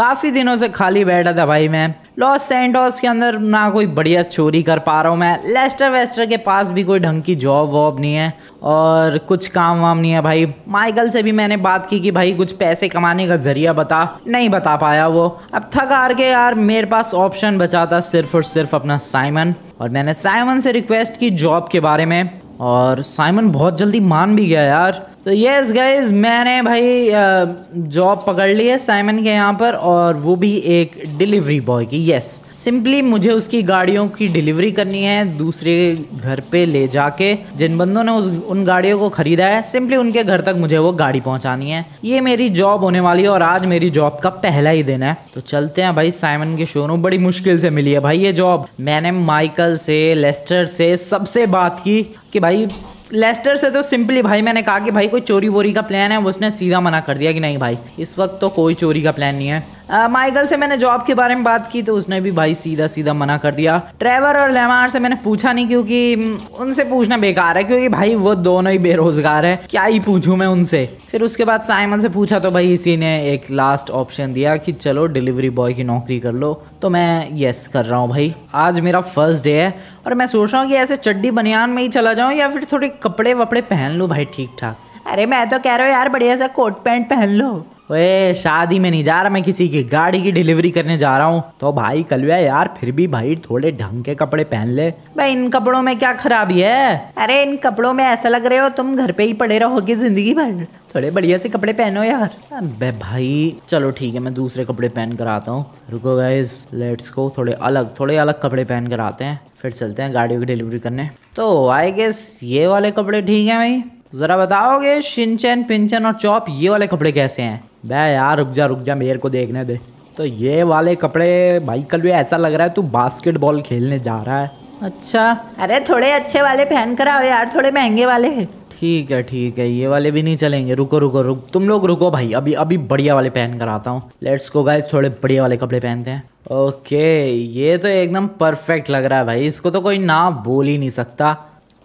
काफ़ी दिनों से खाली बैठा था भाई मैं। लॉस सेंटोस के अंदर ना कोई बढ़िया चोरी कर पा रहा हूँ मैं। लेस्टर वेस्टर के पास भी कोई ढंग की जॉब वॉब नहीं है और कुछ काम वाम नहीं है भाई। माइकल से भी मैंने बात की कि भाई कुछ पैसे कमाने का ज़रिया बता। नहीं बता पाया वो। अब थक हार के यार मेरे पास ऑप्शन बचा था सिर्फ़ और सिर्फ़ अपना साइमन और मैंने साइमन से रिक्वेस्ट की जॉब के बारे में। और साइमन बहुत जल्दी मान भी गया यार। तो यस गाइज़ मैंने भाई जॉब पकड़ ली है साइमन के यहाँ पर और वो भी एक डिलीवरी बॉय की यस सिंपली मुझे उसकी गाड़ियों की डिलीवरी करनी है दूसरे घर पे ले जाके। जिन बंदों ने उस, उन गाड़ियों को खरीदा है सिंपली उनके घर तक मुझे वो गाड़ी पहुंचानी है। ये मेरी जॉब होने वाली है और आज मेरी जॉब का पहला ही दिन है। तो चलते हैं भाई साइमन के शोरूम बड़ी मुश्किल से मिली है भाई ये जॉब मैंने माइकल से लेस्टर से सबसे बात की कि भाई लेस्टर से तो सिंपली भाई मैंने कहा कि भाई कोई चोरी वोरी का प्लान है, उसने सीधा मना कर दिया कि नहीं भाई, इस वक्त तो कोई चोरी का प्लान नहीं है। माइकल से मैंने जॉब के बारे में बात की तो उसने भी भाई सीधा सीधा मना कर दिया। ट्रेवर और लेमार से मैंने पूछा नहीं क्योंकि उनसे पूछना बेकार है क्योंकि भाई वो दोनों ही बेरोजगार है। क्या ही पूछूँ मैं उनसे? फिर उसके बाद साइमन से पूछा तो भाई इसी ने एक लास्ट ऑप्शन दिया कि चलो डिलीवरी बॉय की नौकरी कर लो। तो मैं यस कर रहा हूँ भाई। आज मेरा फ़र्स्ट डे है और मैं सोच रहा हूँ कि ऐसे चड्डी बनियान में ही चला जाऊँ या फिर थोड़े कपड़े वपड़े पहन लूँ भाई ठीक ठाक अरे मैं तो कह रहा हूँ यार बढ़िया सा कोट पैंट पहन लो। ओए शादी में नहीं जा रहा मैं किसी की गाड़ी की डिलीवरी करने जा रहा हूँ। तो भाई कलवा यार फिर भी भाई थोड़े ढंग के कपड़े पहन ले। भाई इन कपड़ों में क्या खराबी है? अरे इन कपड़ों में ऐसा लग रहे हो तुम घर पे ही पड़े रहोगे ज़िंदगी भर। थोड़े बढ़िया से कपड़े पहनो यार। बे भाई चलो ठीक है मैं दूसरे कपड़े पहन कर आता हूँ। रुको गाइज़ लेट्स को थोड़े अलग थोड़े अलग कपड़े पहन कर आते हैं। फिर चलते हैं गाड़ियों की डिलीवरी करने। तो आई गेस ये वाले कपड़े ठीक है भाई? जरा बताओगे शिनचैन पिंचन और चॉप ये वाले कपड़े कैसे हैं? बे यार रुक जा रुक जा मेरे को देखने दे। तो ये वाले कपड़े भाई कल भी ऐसा लग रहा है तू बास्केटबॉल खेलने जा रहा है। अच्छा। अरे थोड़े अच्छे वाले पहन कर आओ यार थोड़े महँगे वाले। ठीक है ठीक है ये वाले भी नहीं चलेंगे। रुको रुको रुक तुम लोग रुको भाई अभी अभी बढ़िया वाले पहन कर आता हूँ। लेट्स गो गाइस थोड़े बढ़िया वाले कपड़े पहनते हैं। ओके ये तो एकदम परफेक्ट लग रहा है भाई इसको तो कोई ना बोल ही नहीं सकता।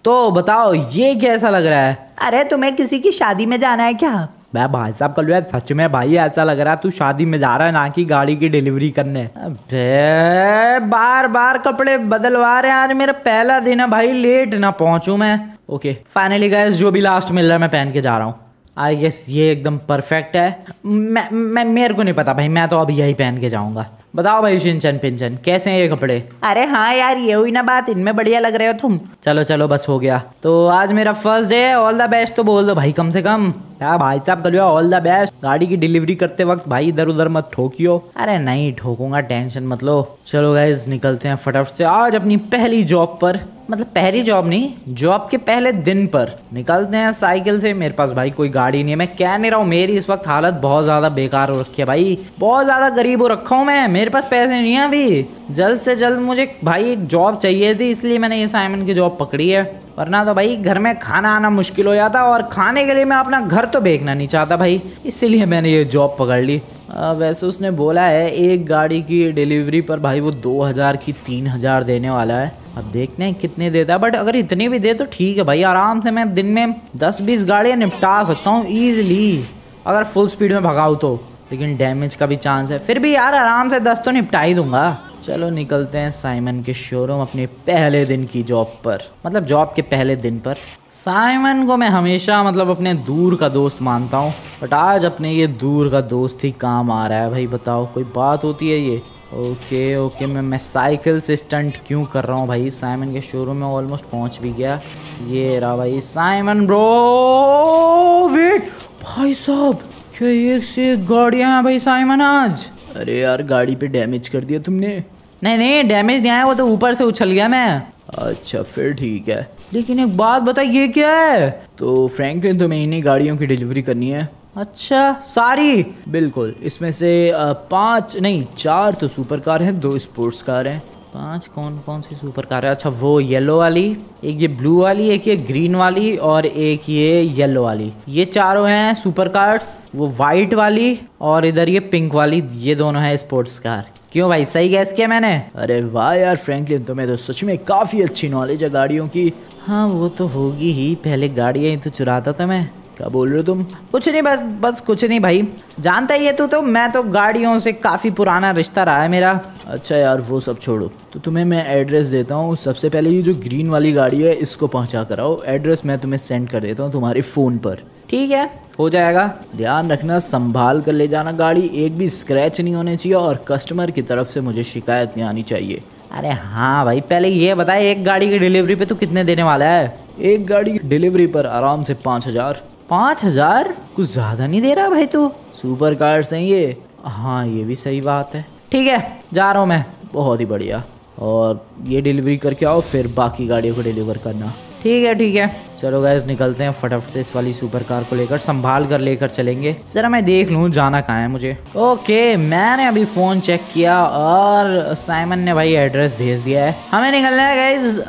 तो बताओ ये कैसा लग रहा है? अरे तुम्हें किसी की शादी में जाना है क्या? मैं भाई साहब कल यार सच में भाई ऐसा लग रहा है तू शादी में जा रहा है ना कि गाड़ी की डिलीवरी करने। अबे बार बार कपड़े बदलवा रहे यार, मेरा पहला दिन है भाई लेट ना पहुंचू मैं। ओके फाइनली गैस जो भी लास्ट मिल रहा है, मैं पहन के जा रहा हूँ। आई गेस ये एकदम परफेक्ट है। मैं मैं, मेरे को नहीं पता भाई, मैं तो अभी यही पहन के जाऊँगा। बताओ भाई शिनचन पिंचन कैसे हैं ये कपड़े? अरे हाँ यार ये हुई ना बात इनमें बढ़िया लग रहे हो तुम। चलो चलो बस हो गया। तो आज मेरा फ़र्स्ट डे है ऑल द बेस्ट तो बोल दो भाई कम से कम। क्या भाई साहब कर ऑल द बेस्ट गाड़ी की डिलीवरी करते वक्त भाई इधर उधर मत ठोकियो। अरे नहीं ठोकूँगा टेंशन मत लो। चलो गाइज़ निकलते हैं फटाफट से। आज अपनी पहली जॉब पर मतलब पहली जॉब नहीं जॉब के पहले दिन पर। निकलते हैं साइकिल से, मेरे पास भाई कोई गाड़ी नहीं है, मैं कह नहीं रहा हूँ, मेरी इस वक्त हालत बहुत ज़्यादा बेकार हो रखी है भाई। बहुत ज़्यादा गरीब हो रखा हूँ मैं, मेरे पास पैसे नहीं है अभी। जल्द से जल्द मुझे भाई जॉब चाहिए थी, इसलिए मैंने ये साइमन की जॉब पकड़ी है। वरना तो भाई घर में खाना आना मुश्किल हो जाता, और खाने के लिए मैं अपना घर तो बेचना नहीं चाहता भाई, इसीलिए मैंने ये जॉब पकड़ ली। वैसे उसने बोला है, एक गाड़ी की डिलीवरी पर भाई वो दो हज़ार की तीन हज़ार देने वाला है। अब देखते हैं कितने देता है बट अगर इतने भी दे तो ठीक है भाई, आराम से मैं दिन में दस बीस गाड़ियाँ निपटा सकता हूँ ईजिली अगर फुल स्पीड में भगाऊँ तो। लेकिन डैमेज का भी चांस है। फिर भी यार आराम से दस तो निपटा ही दूँगा। चलो निकलते हैं साइमन के शोरूम अपने पहले दिन की जॉब पर। मतलब जॉब के पहले दिन पर। साइमन को मैं हमेशा मतलब अपने दूर का दोस्त मानता हूँ बट आज अपने ये दूर का दोस्त ही काम आ रहा है। भाई बताओ, कोई बात होती है ये? ओके ओके, मैं मैं साइकिल से स्टंट क्यों कर रहा हूँ भाई? साइमन के शोरूम में ऑलमोस्ट पहुँच भी गया। ये रहा भाई साइमन ब्रो वेट भाई साहब, क्या एक से एक गाड़ियाँ हैं भाई साइमन आज? अरे यार, गाड़ी पे डैमेज कर दिया तुमने। नहीं नहीं डैमेज नहीं आया वो तो ऊपर से उछल गया मैं। अच्छा फिर ठीक है। लेकिन एक बात बता ये क्या है? तो फ्रैंकलिन तुम्हें इन्हीं गाड़ियों की डिलीवरी करनी है। अच्छा सारी? बिल्कुल इसमें से पाँच नहीं चार तो सुपर कार हैं दो स्पोर्ट्स कार हैं। पाँच कौन कौन सी सुपर कार है? अच्छा वो येलो वाली एक ये ब्लू वाली एक ये ग्रीन वाली और एक ये येलो वाली। ये चारों हैं सुपर कार्स वो वाइट वाली और इधर ये पिंक वाली ये दोनों हैं स्पोर्ट्स कार क्यों भाई? सही गैस किया मैंने? अरे वाह यार फ्रैंकलिन तुम्हें तो सच में काफ़ी अच्छी नॉलेज है गाड़ियों की। हाँ वो तो होगी ही। पहले गाड़ियाँ ही तो चुराता था मैं। क्या बोल रहे हो तुम? कुछ नहीं बस बस कुछ नहीं भाई। जानता ही है तू तो मैं तो गाड़ियों से काफ़ी पुराना रिश्ता रहा है मेरा। अच्छा यार वो सब छोड़ो। तो तुम्हें मैं एड्रेस देता हूँ। सबसे पहले ये जो ग्रीन वाली गाड़ी है इसको पहुँचा कर आओ एड्रेस मैं तुम्हें सेंड कर देता हूँ तुम्हारे फ़ोन पर। ठीक है। हो जाएगा। ध्यान रखना संभाल कर ले जाना गाड़ी। एक भी स्क्रैच नहीं होने चाहिए और कस्टमर की तरफ़ से मुझे शिकायत नहीं आनी चाहिए। अरे हाँ भाई पहले ये बताए एक गाड़ी की डिलीवरी पे तू कितने देने वाला है? एक गाड़ी की डिलीवरी पर आराम से पाँच हज़ार। पाँच हज़ार? कुछ ज़्यादा नहीं दे रहा भाई तू? सुपर कार्स हैं ये। हाँ ये भी सही बात है। ठीक है जा रहा हूँ मैं। बहुत ही बढ़िया। और ये डिलीवरी करके आओ फिर बाकी गाड़ियों को डिलीवर करना। ठीक है ठीक है। चलो गैस निकलते हैं फटाफट से इस वाली सुपर कार को लेकर, संभाल कर लेकर चलेंगे। जरा मैं देख लूँ जाना कहाँ है मुझे। ओके मैंने अभी फ़ोन चेक किया और साइमन ने भाई एड्रेस भेज दिया है। हमें निकलना है गैस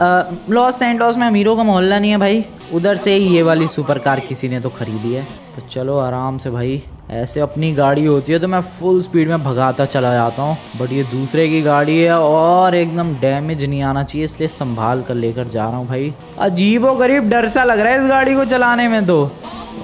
लॉस सेंटोस में अमीरों का मोहल्ला नहीं है भाई। उधर से ही ये वाली सुपर कार किसी ने तो खरीदी है। तो चलो आराम से भाई, ऐसे अपनी गाड़ी होती है तो मैं फुल स्पीड में भगाता चला जाता हूँ। बट ये दूसरे की गाड़ी है और एकदम डैमेज नहीं आना चाहिए, इसलिए संभाल कर लेकर जा रहा हूँ भाई। अजीब गरीब डर सा लग रहा है इस गाड़ी को चलाने में तो।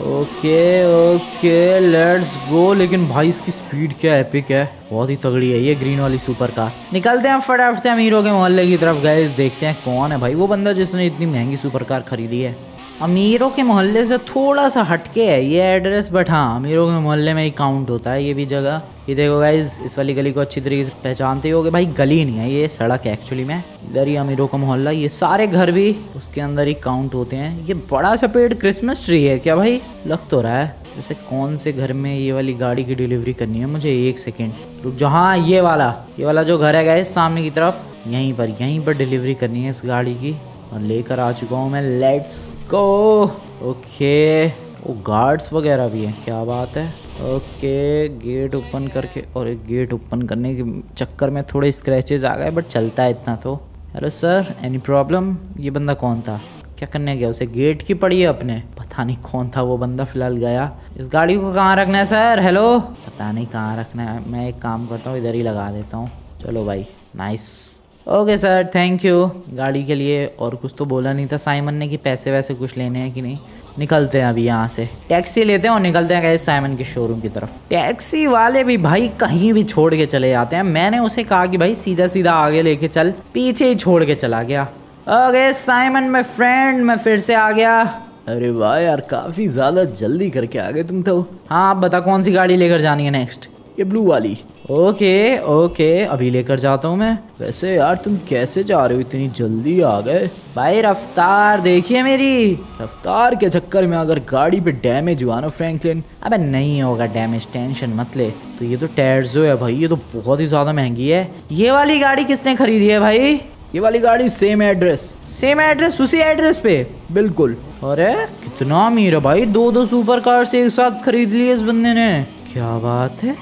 ओके ओके लेट्स गो लेकिन भाई इसकी स्पीड क्या एपिक है? बहुत ही तगड़ी है ये ग्रीन वाली सुपर कार निकलते हैं फटाफट से अमीरों के मोहल्ले की तरफ़। गए देखते हैं कौन है भाई वो बंदा जिसने इतनी महँगी सुपर कार खरीदी है। अमीरों के मोहल्ले से थोड़ा सा हटके है, ये एड्रेस बट हाँ अमीरों के मोहल्ले में ही काउंट होता है ये भी जगह। ये देखो गाइज़ इस वाली गली को अच्छी तरीके से पहचानते ही भाई, गली नहीं है ये सड़क है एक्चुअली में। इधर ही अमीरों का मोहल्ला, ये सारे घर भी उसके अंदर ही काउंट होते हैं। ये बड़ा सा पेड़ क्रिसमस ट्री है क्या भाई? लग तो रहा है। जैसे कौन से घर में ये वाली गाड़ी की डिलीवरी करनी है? मुझे एक सेकेंड रुक जाओ हाँ ये वाला। ये वाला जो घर है गाइज़ सामने की तरफ़, यहीं पर यहीं पर डिलीवरी करनी है इस गाड़ी की। और लेकर आ चुका हूँ मैं। लेट्स गो ओके वो गार्ड्स वगैरह भी हैं। क्या बात है। ओके गेट ओपन करके और एक गेट ओपन करने के चक्कर में थोड़े स्क्रैचेस आ गए बट चलता है इतना तो। हेलो सर एनी प्रॉब्लम ये बंदा कौन था? क्या करने गया? उसे गेट की पड़ी है अपने? पता नहीं कौन था वो बंदा, फ़िलहाल गया। इस गाड़ी को कहाँ रखना है सर हेलो पता नहीं कहाँ रखना है। मैं एक काम करता हूँ, इधर ही लगा देता हूँ। चलो भाई nice okay sir thank you गाड़ी के लिए और कुछ तो बोला नहीं था साइमन ने कि पैसे वैसे कुछ लेने हैं कि नहीं। निकलते हैं अभी यहाँ से। टैक्सी लेते हैं और निकलते हैं गए साइमन के शोरूम की तरफ़। टैक्सी वाले भी भाई कहीं भी छोड़ के चले जाते हैं। मैंने उसे कहा कि भाई सीधा सीधा आगे लेके चल। पीछे ही छोड़ के चला गया। ओके साइमन में फ्रेंड मैं फिर से आ गया। अरे वाह यार काफ़ी ज़्यादा जल्दी करके आ गए तुम तो। हाँ आप बता कौन सी गाड़ी लेकर जानी है नेक्स्ट ये ब्लू वाली। ओके ओके, अभी लेकर जाता हूँ मैं। वैसे यार, तुम कैसे जा रहे हो? इतनी जल्दी आ गए। भाई, रफ्तार देखिए मेरी। रफ्तार के चक्कर में अगर गाड़ी पे डैमेज हुआ ना फ्रैंकलिन अबे, नहीं होगा डैमेज टेंशन मत ले। तो ये तो टैर्जो है भाई, ये तो बहुत ही ज़्यादा महँगी है। ये वाली गाड़ी किसने खरीदी है भाई? ये वाली गाड़ी सेम एड्रेस सेम एड्रेस उसी एड्रेस पे। बिल्कुल। अरे, कितना अमीर है भाई दो दो सुपर कार से एक साथ खरीद लिए इस बंदे ने। क्या बात है?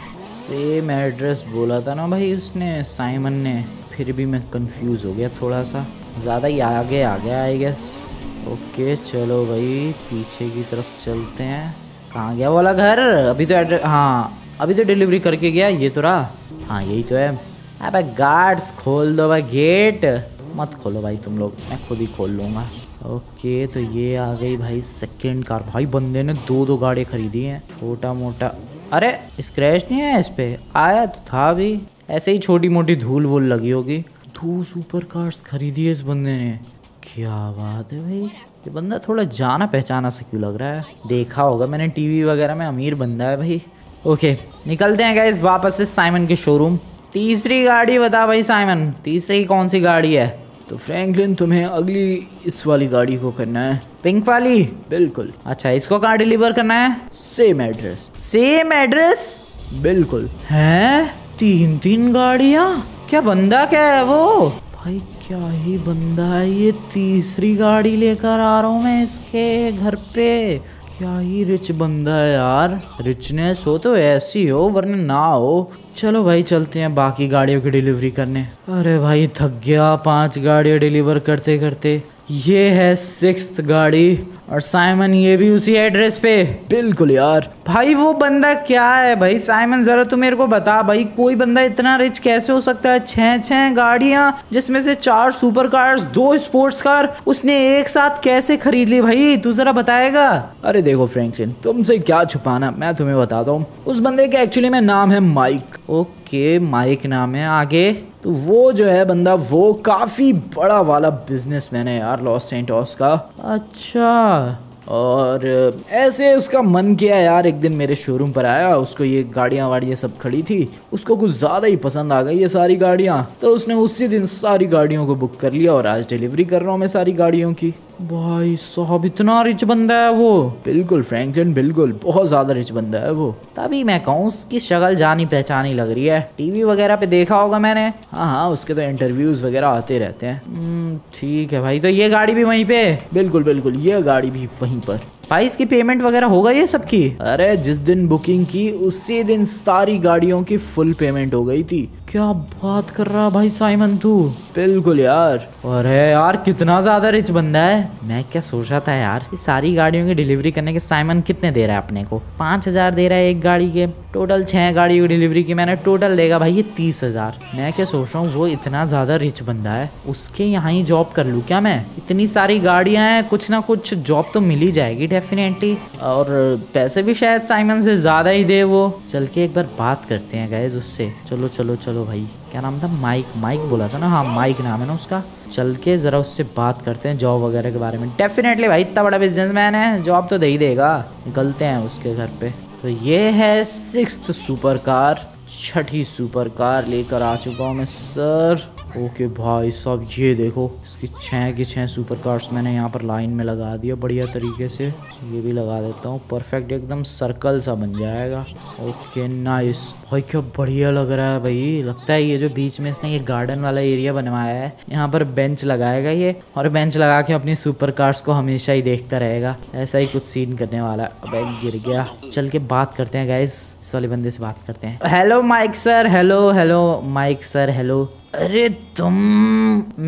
सेम एड्रेस बोला था ना भाई उसने, साइमन ने। फिर भी मैं कंफ्यूज हो गया थोड़ा सा ज़्यादा ही आगे आ गया आई गेस ओके चलो भाई, पीछे की तरफ़ चलते हैं। कहाँ गया वाला घर? अभी तो एड्रेस हाँ अभी तो डिलीवरी करके गया, ये तो रहा। हाँ यही तो है। अबे गार्ड्स खोल दो भाई गेट मत खोलो भाई तुम लोग, मैं खुद ही खोल लूँगा। ओके तो ये आ गई भाई सेकेंड कार भाई बंदे ने दो दो गाड़ी खरीदी हैं। छोटा मोटा अरे स्क्रैच नहीं है इस पे? आया तो था भी। ऐसे ही छोटी मोटी धूल वूल लगी होगी। दो सुपर कार्स खरीदी है इस बंदे ने। क्या बात है भाई। ये बंदा थोड़ा जाना पहचाना सा क्यों लग रहा है? देखा होगा मैंने टीवी वगैरह में, अमीर बंदा है भाई। ओके निकलते हैं गैस वापस से साइमन के शोरूम तीसरी गाड़ी बता भाई साइमन तीसरी कौन सी गाड़ी है? तो फ्रैंकलिन तुम्हें अगली इस वाली गाड़ी को करना है। पिंक वाली? बिल्कुल। अच्छा इसको कहाँ डिलीवर करना है? सेम एड्रेस सेम एड्रेस बिल्कुल। हैं? तीन तीन गाड़िया? क्या बंदा क्या है वो? भाई क्या ही बंदा है ये? तीसरी गाड़ी लेकर आ रहा हूँ मैं इसके घर पे। क्या ही रिच बंदा है यार। रिचनेस हो तो ऐसी हो वरना ना हो। चलो भाई, चलते हैं बाकी गाड़ियों की डिलीवरी करने। अरे भाई, थक गया। पाँच गाड़ियाँ डिलीवर करते करते ये है सिक्स गाड़ी और साइमन ये भी उसी एड्रेस पे। बिल्कुल यार। भाई वो बंदा क्या है भाई? साइमन जरा तू मेरे को बता भाई कोई बंदा इतना रिच कैसे हो सकता है? छह छह गाड़ियाँ जिसमें से चार सुपर कार्स दो स्पोर्ट्स कार उसने एक साथ कैसे खरीद ली भाई? तू जरा बताएगा। अरे देखो फ्रैंकलिन तुमसे क्या छुपाना मैं तुम्हें बताता हूँ। उस बंदे का एक्चुअली में नाम है माइक। ओके माइक नाम है आगे। तो वो जो है बंदा वो काफ़ी बड़ा वाला बिज़नेस मैन है यार लॉस सेंटॉस का। अच्छा। और ऐसे उसका मन किया यार एक दिन मेरे शोरूम पर आया उसको ये गाड़ियाँ वाड़ियाँ सब खड़ी थी उसको कुछ ज़्यादा ही पसंद आ गई ये सारी गाड़ियाँ। तो उसने उसी दिन सारी गाड़ियों को बुक कर लिया और आज डिलीवरी कर रहा हूँ मैं सारी गाड़ियों की। भाई साहब इतना रिच बंदा है वो। बिल्कुल फ्रैंकलिन बिल्कुल बहुत ज़्यादा रिच बंदा है वो। तभी मैं कहूँ उसकी शक्ल जानी पहचानी लग रही है। टीवी वगैरह पे देखा होगा मैंने। हाँ हाँ उसके तो इंटरव्यूज़ वगैरह आते रहते हैं। हम्म, ठीक है भाई तो ये गाड़ी भी वहीं पे? बिल्कुल बिल्कुल ये गाड़ी भी वहीं पर। भाई इसकी पेमेंट वगैरह होगा ये सबकी? अरे, जिस दिन बुकिंग की, उसी दिन सारी गाड़ियों की फुल पेमेंट हो गई थी। क्या बात कर रहा भाई साइमन तू? बिल्कुल यार। अरे यार, कितना ज़्यादा रिच बंदा है। मैं क्या सोच था यार, ये सारी गाड़ियों की डिलीवरी करने के साइमन कितने दे रहा है अपने को? पाँच हज़ार दे रहा है एक गाड़ी के। टोटल छह गाड़ियों की डिलीवरी की मैंने। टोटल देगा भाई ये तीस हज़ार। मैं क्या सोच रहा हूँ, वो इतना ज़्यादा रिच बंदा है, उसके यहाँ ही जॉब कर लू क्या मैं? इतनी सारी गाड़ियाँ हैं, कुछ ना कुछ जॉब तो मिल ही जाएगी डेफिनेटली और पैसे भी शायद साइमन से ज़्यादा ही दे वो। चल के एक बार बात करते हैं गैस उससे। चलो चलो चलो भाई। क्या नाम था? माइक माइक बोला था ना? हाँ माइक नाम है ना उसका। चल के ज़रा उससे बात करते हैं जॉब वगैरह के बारे में। डेफिनेटली भाई, इतना बड़ा बिजनेसमैन है। जॉब तो दे ही देगा। निकलते हैं उसके घर पे। तो ये है सिक्स सुपर कार छठी सुपर कार लेकर आ चुका हूँ मैं सर ओके भाई साहब, ये देखो, इसकी छः की छः सुपर कार्स मैंने यहाँ पर लाइन में लगा दिया बढ़िया तरीके से। ये भी लगा देता हूँ परफेक्ट एकदम सर्कल सा बन जाएगा। ओके नाइस भाई, क्या बढ़िया लग रहा है भाई। लगता है ये जो बीच में इसने ये गार्डन वाला एरिया बनवाया है, यहाँ पर बेंच लगाएगा ये, और बेंच लगा के अपनी सुपर कार्स को हमेशा ही देखता रहेगा। ऐसा ही कुछ सीन करने वाला है। अब गिर गया। चल के बात करते हैं गाइस इस वाले बंदे से बात करते हैं। Hello Mike sir hello hello Mike sir hello अरे तुम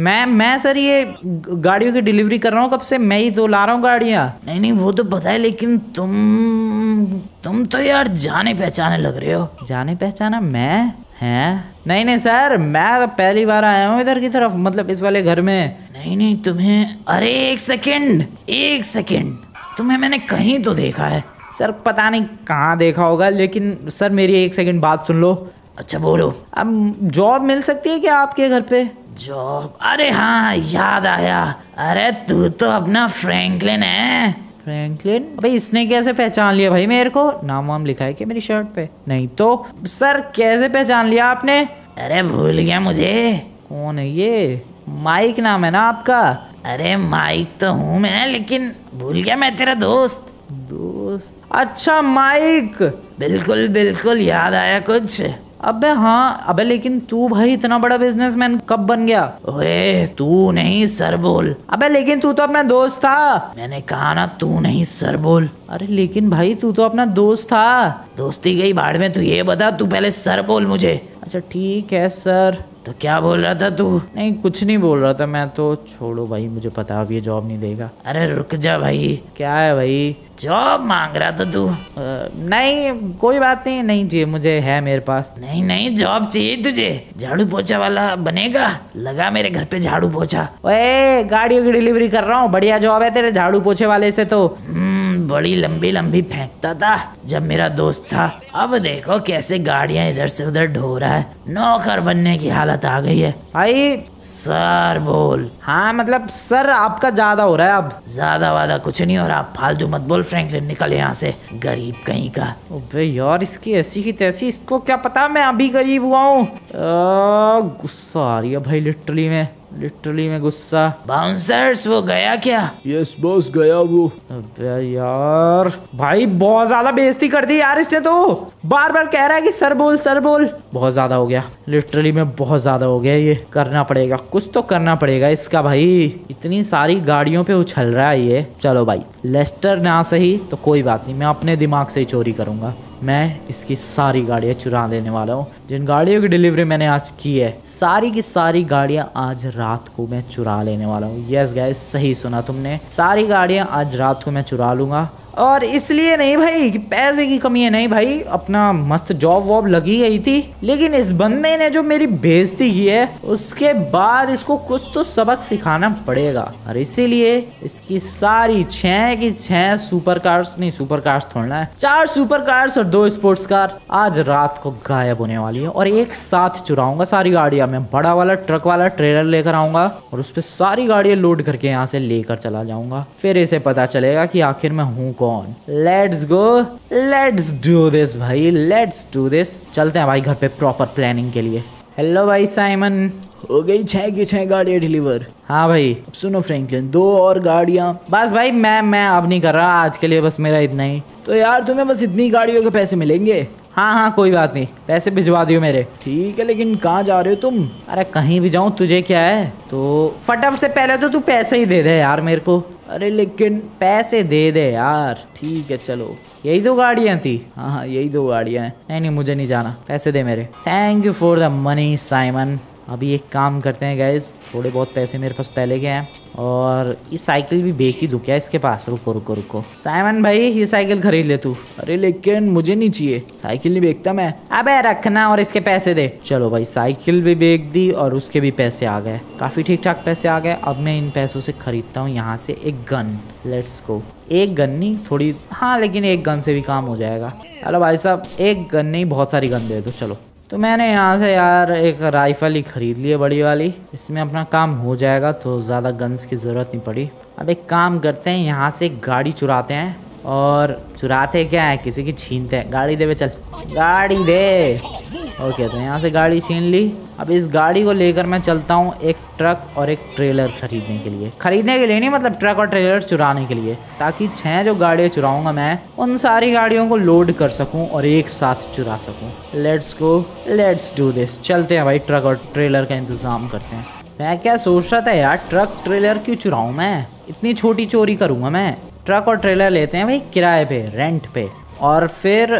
मैं मैं सर ये गाड़ियों की डिलीवरी कर रहा हूँ कब से मैं ही तो ला रहा हूँ गाड़ियाँ। नहीं नहीं वो तो पता है लेकिन तुम तुम तो यार जाने पहचाने लग रहे हो। जाने पहचाना मैं? हैं? नहीं नहीं सर मैं तो पहली बार आया हूँ इधर की तरफ़ मतलब इस वाले घर में। नहीं नहीं तुम्हें अरे एक सेकेंड एक सेकेंड तुम्हें मैंने कहीं तो देखा है। सर पता नहीं कहाँ देखा होगा लेकिन सर मेरी एक सेकंड बात सुन लो। अच्छा बोलो। अब जॉब मिल सकती है क्या आपके घर पे? जॉब? अरे हाँ याद आया। अरे तू तो अपना फ्रैंकलिन है। फ्रैंकलिन? भाई इसने कैसे पहचान लिया भाई मेरे को? नाम वाम लिखा है क्या मेरी शर्ट पे? नहीं तो? सर कैसे पहचान लिया आपने? अरे भूल गया मुझे। कौन है ये? माइक नाम है ना आपका? अरे माइक तो हूँ मैं लेकिन भूल गया मैं तेरा दोस्त। दोस्त? अच्छा माइक। बिल्कुल बिल्कुल याद आया कुछ। अबे हाँ अबे लेकिन तू भाई इतना बड़ा बिजनेसमैन कब बन गया? ओए, तू नहीं, सर बोल। अबे लेकिन तू तो अपना दोस्त था। मैंने कहा ना, तू नहीं, सर बोल। अरे लेकिन भाई, तू तो अपना दोस्त था। दोस्ती गई बाढ़ में, तू ये बता, तू पहले सर बोल मुझे। अच्छा ठीक है सर। तो क्या बोल रहा था तू? नहीं कुछ नहीं बोल रहा था मैं तो छोड़ो भाई मुझे पता अब ये जॉब नहीं देगा। अरे रुक जा भाई। क्या है भाई? जॉब मांग रहा था तू? नहीं कोई बात नहीं नहीं चाहिए मुझे है मेरे पास। नहीं नहीं जॉब चाहिए तुझे। झाड़ू पोछा वाला बनेगा? लगा मेरे घर पे झाड़ू पोछा। ओए गाड़ियों की डिलीवरी कर रहा हूँ बढ़िया जॉब है तेरे झाड़ू पोछे वाले से तो। हम्म, बड़ी लंबी लंबी फेंकता था जब मेरा दोस्त था। अब देखो कैसे गाड़ियाँ इधर से उधर ढो रहा है। नौकर बनने की हालत आ गई है। भाई सर बोल। हाँ मतलब सर आपका ज़्यादा हो रहा है अब। ज़्यादा वादा कुछ नहीं हो रहा। फालतू मत बोल फ्रैंकलिन निकल यहाँ से। गरीब कहीं का। अबे यार इसकी ऐसी ही तैसी इसको क्या पता मैं अभी गरीब हुआ हूँ। गुस्सा आ रही है भाई लिटरली में। लिटरली में गुस्सा। बाउंसर्स वो गया क्या? यस बॉस गया वो। अबे यार भाई बहुत ज़्यादा बेइज्जती कर दी यार इसने तो। बार बार कह रहा है कि सर बोल सर बोल। बहुत ज़्यादा हो गया। लिटरली में बहुत ज़्यादा हो गया ये। करना पड़ेगा। कुछ तो करना पड़ेगा इसका भाई। इतनी सारी गाड़ियों पे उछल रहा है ये। चलो भाई लेस्टर ना सही तो कोई बात नहीं। मैं अपने दिमाग से ही चोरी करूँगा। मैं इसकी सारी गाड़ियाँ चुरा लेने वाला हूँ। जिन गाड़ियों की डिलीवरी मैंने आज की है, सारी की सारी गाड़ियाँ आज रात को मैं चुरा लेने वाला हूँ। यस गैस सही सुना तुमने। सारी गाड़ियाँ आज रात को मैं चुरा लूँगा। और इसलिए नहीं भाई कि पैसे की कमी है, नहीं भाई, अपना मस्त जॉब वॉब लगी गई थी। लेकिन इस बंदे ने जो मेरी बेइज्जती की है, उसके बाद इसको कुछ तो सबक सिखाना पड़ेगा। और इसीलिए इसकी सारी छह की छह सुपर कार्स नहीं सुपर कार्स थोड़ना है, चार सुपर कार्स और दो स्पोर्ट्स कार आज रात को गायब होने वाली है। और एक साथ चुराऊँगा सारी गाड़ियाँ मैं, बड़ा वाला ट्रक वाला ट्रेलर लेकर आऊँगा और उस पर सारी गाड़ियाँ लोड करके यहाँ से लेकर चला जाऊँगा। फिर इसे पता चलेगा कि आखिर मैं हूँ कौन? Let's go let's do this भाई लेट्स डू दिस चलते हैं भाई घर पे प्रॉपर प्लानिंग के लिए। हेलो भाई साइमन हो गई छह की छह गाड़ियाँ डिलीवर हाँ भाई। अब सुनो फ्रैंकलिन दो और गाड़ियाँ। बस भाई मैं मैं अब नहीं कर रहा आज के लिए बस मेरा इतना ही। तो यार तुम्हें बस इतनी गाड़ियों के पैसे मिलेंगे? हाँ हाँ कोई बात नहीं पैसे भिजवा दियो मेरे। ठीक है लेकिन कहाँ जा रहे हो तुम? अरे कहीं भी जाऊँ तुझे क्या है? तो फटाफट से पहले तो तू पैसे ही दे दे यार मेरे को। अरे लेकिन पैसे दे दे यार। ठीक है, चलो। यही दो गाड़ियाँ थी। हाँ हाँ यही दो गाड़ियाँ हैं। नहीं नहीं, मुझे नहीं जाना। पैसे दे मेरे। Thank you for the money Simon अभी एक काम करते हैं गैस थोड़े बहुत पैसे मेरे पास पहले के हैं और ये साइकिल भी बेच ही दूँ क्या इसके पास। रुको रुको रुको। साइमन भाई, ये साइकिल खरीद ले तू। अरे लेकिन मुझे नहीं चाहिए। साइकिल नहीं बेचता मैं। अबे रखना और इसके पैसे दे। चलो भाई साइकिल भी बेच दी और उसके भी पैसे आ गए। काफ़ी ठीक ठाक पैसे आ गए। अब मैं इन पैसों से खरीदता हूँ यहाँ से एक गन लेट्स गो एक गन नहीं, थोड़ी हाँ लेकिन एक गन से भी काम हो जाएगा। चलो भाई साहब, एक गन नहीं, बहुत सारी गन दे दो। चलो। तो मैंने यहाँ से यार एक राइफल ही ख़रीद ली है बड़ी वाली। इसमें अपना काम हो जाएगा तो ज़्यादा गन्स की ज़रूरत नहीं पड़ी। अब एक काम करते हैं, यहाँ से गाड़ी चुराते हैं। और चुराते क्या है? किसी की छीनते हैं। गाड़ी दे चल। गाड़ी दे। ओके तो यहाँ से गाड़ी छीन ली। अब इस गाड़ी को लेकर मैं चलता हूँ एक ट्रक और एक ट्रेलर खरीदने के लिए। खरीदने के लिए नहीं मतलब ट्रक और ट्रेलर चुराने के लिए। ताकि छह जो गाड़ियाँ चुराऊँगा मैं, उन सारी गाड़ियों को लोड कर सकूँ और एक साथ चुरा सकूँ। Let's go let's do this चलते हैं भाई, ट्रक और ट्रेलर का इंतज़ाम करते हैं। मैं क्या सोच रहा था, यार, ट्रक, ट्रेलर क्यों चुराऊँ मैं? इतनी छोटी चोरी करूँगा मैं। ट्रक और ट्रेलर लेते हैं भाई किराए पे रेंट पे। और फिर आ,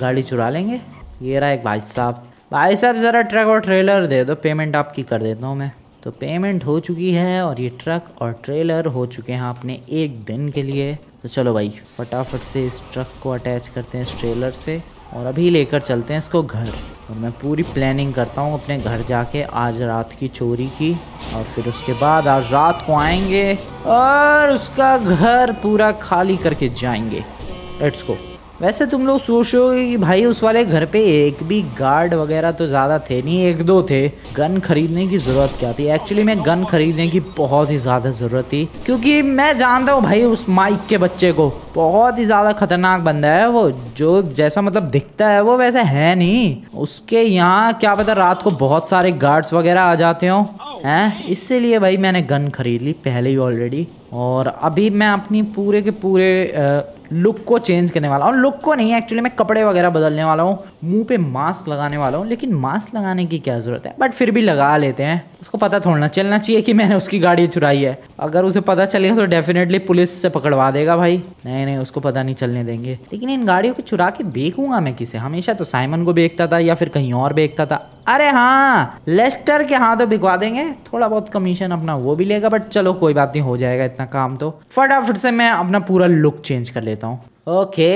गाड़ी चुरा लेंगे। ये रहा एक भाई साहब। भाई साहब ज़रा ट्रक और ट्रेलर दे दो पेमेंट आपकी कर देता हूँ मैं। तो पेमेंट हो चुकी है और ये ट्रक और ट्रेलर हो चुके हैं अपने एक दिन के लिए। तो चलो भाई फटाफट से इस ट्रक को अटैच करते हैं इस ट्रेलर से। और अभी लेकर चलते हैं इसको घर। और मैं पूरी प्लानिंग करता हूँ अपने घर जाके आज रात की चोरी की और फिर उसके बाद आज रात को आएँगे और उसका घर पूरा खाली करके जाएँगे। लेट्स गो वैसे तुम लोग सोच कि भाई उस वाले घर पे एक भी गार्ड वगैरह तो ज़्यादा थे नहीं, एक दो थे। गन खरीदने की ज़रूरत क्या थी? एक्चुअली मैं गन खरीदने की बहुत ही ज़्यादा ज़रूरत थी, क्योंकि मैं जानता हूँ भाई उस माइक के बच्चे को। बहुत ही ज़्यादा खतरनाक बंदा है वो, जो जैसा मतलब दिखता है वो वैसे है नहीं। उसके यहाँ क्या पता रात को बहुत सारे गार्ड्स वगैरह आ जाते हो, हैं? इसीलिए भाई मैंने गन खरीद ली पहले ही ऑलरेडी और अभी मैं अपनी पूरे के पूरे लुक को चेंज करने वाला हूँ। लुक को नहीं एक्चुअली मैं कपड़े वगैरह बदलने वाला हूँ। मुँह पे मास्क लगाने वाला हूँ, लेकिन मास्क लगाने की क्या ज़रूरत है? बट फिर भी लगा लेते हैं। उसको पता थोड़ा चलना चाहिए कि मैंने उसकी गाड़ी चुराई है। अगर उसे पता चलेगा तो डेफिनेटली पुलिस से पकड़वा देगा भाई। नहीं नहीं, उसको पता नहीं, चलने देंगे। लेकिन इन गाड़ियों को चुरा के बेचूँगा मैं किसे? हमेशा तो साइमन को बेचता था या फिर कहीं और बेचता था। अरे हाँ लेस्टर के हाथों बिकवा देंगे। थोड़ा बहुत कमीशन अपना वो भी लेगा बट चलो कोई बात नहीं, हो जाएगा इतना काम तो। फटाफट से मैं अपना पूरा लुक चेंज कर लेता हूँ। Okay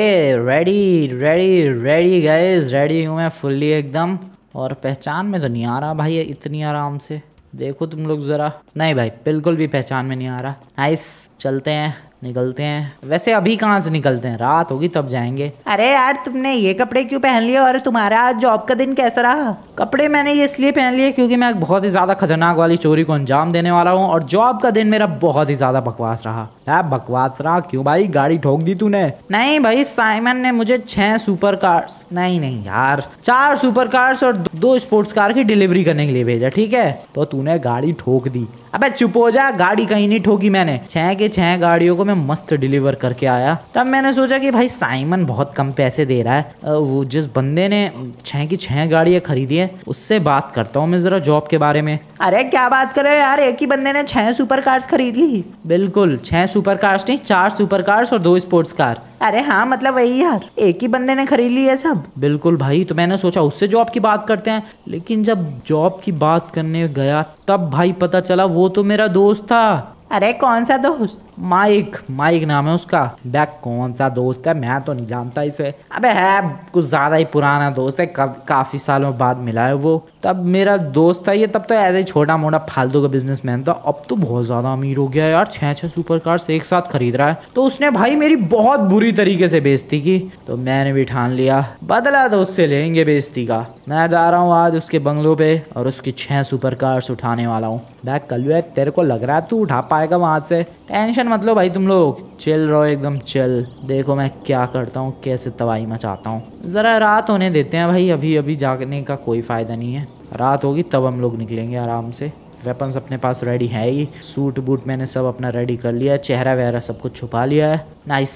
ready ready ready guys ready हूँ मैं फुल्ली एकदम। और पहचान में तो नहीं आ रहा भाई इतनी आराम से। देखो तुम लोग ज़रा। नहीं भाई, बिल्कुल भी पहचान में नहीं आ रहा। नाइस चलते हैं। निकलते हैं। वैसे अभी कहाँ से निकलते हैं? रात होगी तब जाएँगे। अरे यार तुमने ये कपड़े क्यों पहन लिए और तुम्हारा आज जॉब का दिन कैसा रहा? कपड़े मैंने ये इसलिए पहन लिए क्योंकि मैं बहुत ही ज़्यादा खतरनाक वाली चोरी को अंजाम देने वाला हूँ और जॉब का दिन मेरा बहुत ही ज़्यादा बकवास रहा। है बकवास रहा क्यों भाई? गाड़ी ठोक दी तूने। नहीं भाई साइमन ने मुझे छह सुपर कार्स नहीं नहीं यार चार सुपर कार्स और दो स्पोर्ट्स कार की डिलीवरी करने के लिए भेजा ठीक है? तो तूने गाड़ी ठोक दी। अबे चुप हो जा गाड़ी कहीं नहीं ठोकी मैंने। छह के छह गाड़ियों को मैं मस्त डिलीवर करके आया। तब मैंने सोचा कि भाई साइमन बहुत कम पैसे दे रहा है। वो जिस बंदे ने छह की छह गाड़ियाँ खरीदी है उससे बात करता हूँ मैं जरा जॉब के बारे में। अरे क्या बात करे यार? एक ही बंदे ने छह सुपर कार्स खरीद ली। बिल्कुल छह सुपर कार्स नहीं चार सुपर कार्स और दो स्पोर्ट्स कार अरे हाँ मतलब वही यार। एक ही बंदे ने खरीद ली है सब। बिल्कुल भाई तो मैंने सोचा उससे जॉब की बात करते हैं। लेकिन जब जॉब की बात करने गया तब भाई पता चला वो तो मेरा दोस्त था। अरे कौन सा दोस्त? माइक माइक नाम है उसका। बैक कौन सा दोस्त है? मैं तो नहीं जानता इसे। अबे है, कुछ ज़्यादा ही पुराना दोस्त है। काफ़ी सालों बाद मिला है वो। तब मेरा दोस्त था ये, तब तो ऐसे छोटा मोटा फालतू का बिजनेसमैन था। अब तो बहुत ज़्यादा अमीर हो गया यार। छह छह सुपर कार्स एक साथ खरीद रहा है। तो उसने भाई मेरी बहुत बुरी तरीके से बेजती की। तो मैंने भी ठान लिया। बदला तो उससे लेंगे बेजती का। मैं जा रहा हूँ आज उसके बंगलों पे और उसकी छह सुपर कार्स उठाने वाला हूँ। बैग कल तेरे को लग रहा है तू उठा पाएगा वहाँ से। टेंशन मत लो भाई तुम लोग चिल रहो, एकदम चिल देखो मैं क्या करता हूँ, कैसे तबाही मचाता हूँ। ज़रा रात होने देते हैं भाई, अभी अभी जागने का कोई फ़ायदा नहीं है। रात होगी, तब हम लोग निकलेंगे आराम से। वेपन्स अपने पास रेडी है ही। सूट बूट मैंने सब अपना रेडी कर लिया है। चेहरा वहरा सब कुछ छुपा लिया है। नाइस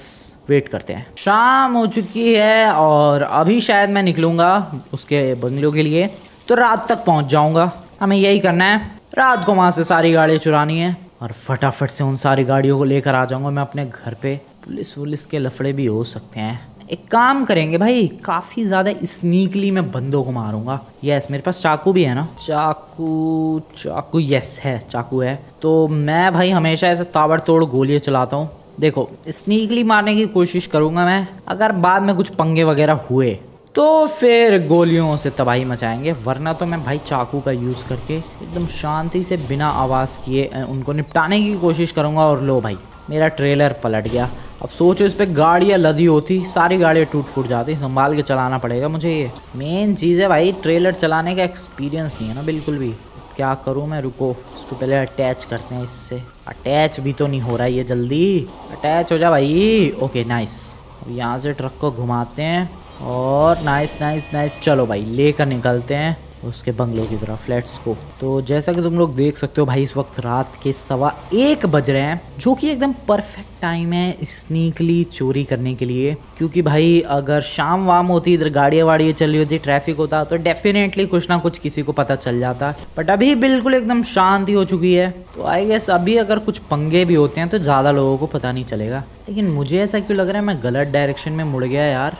वेट करते हैं। शाम हो चुकी है और अभी शायद मैं निकलूँगा उसके बंगलों के लिए। तो रात तक पहुँच जाऊँगा। हमें यही करना है। रात को वहाँ से सारी गाड़ियाँ चुरानी है। और फटाफट से उन सारी गाड़ियों को लेकर आ जाऊँगा। मैं अपने घर पे पुलिस वुलिस के लफड़े भी हो सकते हैं। एक काम करेंगे भाई काफ़ी ज़्यादा स्नीकली मैं बंदों को मारूँगा। यस मेरे पास चाकू भी है ना? चाकू चाकू यस है चाकू है। तो मैं भाई हमेशा ऐसे ताबड़तोड़ गोलियाँ चलाता हूँ। देखो स्नीकली मारने की कोशिश करूँगा मैं। अगर बाद में कुछ पंगे वगैरह हुए तो फिर गोलियों से तबाही मचाएँगे। वरना तो मैं भाई चाकू का यूज़ करके एकदम शांति से बिना आवाज़ किए उनको निपटाने की कोशिश करूँगा और लो भाई, मेरा ट्रेलर पलट गया। अब सोचो इस पर गाड़ियाँ लदी होती, सारी गाड़ियाँ टूट फूट जाती, संभाल के चलाना पड़ेगा मुझे ये। मेन चीज़ है भाई ट्रेलर चलाने का एक्सपीरियंस नहीं है ना बिल्कुल भी। क्या करूँ मैं, रुको उसको पहले अटैच करते हैं इससे। अटैच भी तो नहीं हो रहा ये जल्दी। अटैच हो जा भाई। ओके नाइस अब यहाँ से ट्रक को घुमाते हैं। और नाइस नाइस नाइस चलो भाई, लेकर निकलते हैं उसके बंगलों की तरफ़ फ्लैट्स को तो जैसा कि तुम लोग देख सकते हो भाई, इस वक्त रात के सवा एक बज रहे हैं, जो कि एकदम परफेक्ट टाइम है स्नीकली चोरी करने के लिए। क्योंकि भाई, अगर शाम वाम होती, इधर गाड़ियाँ वाड़ियाँ चल रही होती ट्रैफ़िक होता तो डेफिनेटली कुछ ना कुछ किसी को पता चल जाता। बट अभी बिल्कुल एकदम शांति हो चुकी है। तो आई गेस अभी अगर कुछ पंगे भी होते हैं तो ज़्यादा लोगों को पता नहीं चलेगा। लेकिन मुझे ऐसा क्यों लग रहा है? मैं गलत डायरेक्शन में मुड़ गया यार।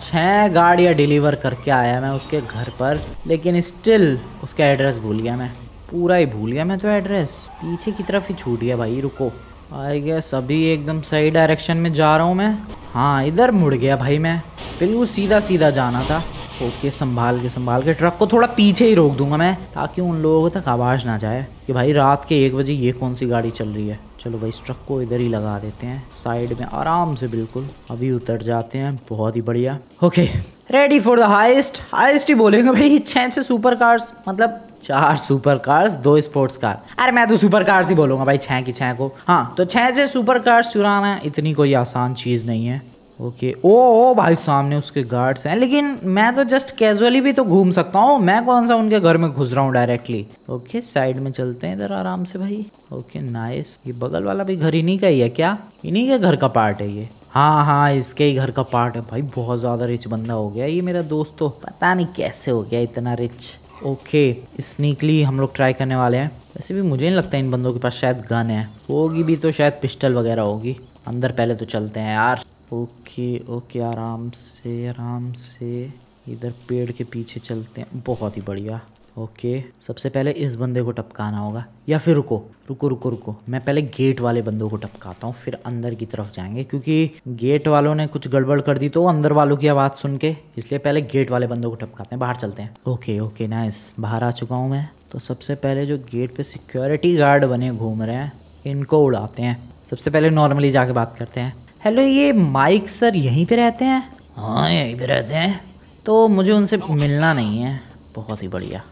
छः गाड़ियाँ डिलीवर करके आया मैं उसके घर पर, लेकिन स्टिल उसका एड्रेस भूल गया मैं। पूरा ही भूल गया मैं तो एड्रेस पीछे की तरफ़ ही छूट गया भाई, रुको। आई गेस अभी एकदम सही डायरेक्शन में जा रहा हूँ मैं। हाँ इधर मुड़ गया भाई मैं। बिल्कुल सीधा सीधा जाना था। ओके, संभाल के संभाल के ट्रक को थोड़ा पीछे ही रोक दूँगा मैं, ताकि उन लोगों तक आवाज़ ना जाए कि भाई रात के एक बजे ये कौन सी गाड़ी चल रही है। चलो भाई, इस ट्रक को इधर ही लगा देते हैं। साइड में आराम से बिल्कुल। अभी उतर जाते हैं। बहुत ही बढ़िया। Okay ready for the heist heist ही बोलेंगे भाई। छह से सुपर कार्स मतलब चार सुपर कार्स दो स्पोर्ट्स कार अरे मैं तो सुपर कार्स ही बोलूँगा भाई, छह की छह को। हाँ तो छह से सुपर कार्स चुराना इतनी कोई आसान चीज़ नहीं है। ओके ओ ओ, भाई सामने उसके गार्ड्स हैं। लेकिन मैं तो जस्ट कैजुअली भी तो घूम सकता हूँ। मैं कौन सा उनके घर में घुस रहा हूँ डायरेक्टली ओके साइड में चलते हैं इधर आराम से भाई। ओके नाइस ये बगल वाला भी घर इन्हीं का ही है क्या? इन्हीं के घर का पार्ट है ये। हाँ हाँ इसके ही घर का पार्ट है। भाई, बहुत ज़्यादा रिच बंदा हो गया ये मेरा दोस्त तो। पता नहीं कैसे हो गया इतना रिच ओके स्नीकली हम लोग ट्राई करने वाले हैं। वैसे भी मुझे नहीं लगता इन बंदों के पास शायद गन है। होगी भी तो शायद पिस्टल वगैरह होगी। अंदर पहले तो चलते हैं यार। ओके ओके, आराम से आराम से। इधर पेड़ के पीछे चलते हैं। बहुत ही बढ़िया। ओके, सबसे पहले इस बंदे को टपकाना होगा। या फिर रुको रुको रुको रुको। मैं पहले गेट वाले बंदों को टपकाता हूँ, फिर अंदर की तरफ़ जाएँगे। क्योंकि गेट वालों ने कुछ गड़बड़ कर दी तो अंदर वालों की आवाज़ सुन के, इसलिए पहले गेट वाले बंदों को टपकाते हैं। बाहर चलते हैं। Okay okay, nice. बाहर आ चुका हूँ मैं। तो सबसे पहले जो गेट पे सिक्योरिटी गार्ड बने, घूम रहे हैं, इनको उड़ाते हैं। सबसे पहले नॉर्मली जाके बात करते हैं। हेलो, ये माइक सर यहीं पे रहते हैं? हाँ यहीं पे रहते हैं। तो मुझे उनसे मिलना नहीं है। बहुत ही बढ़िया।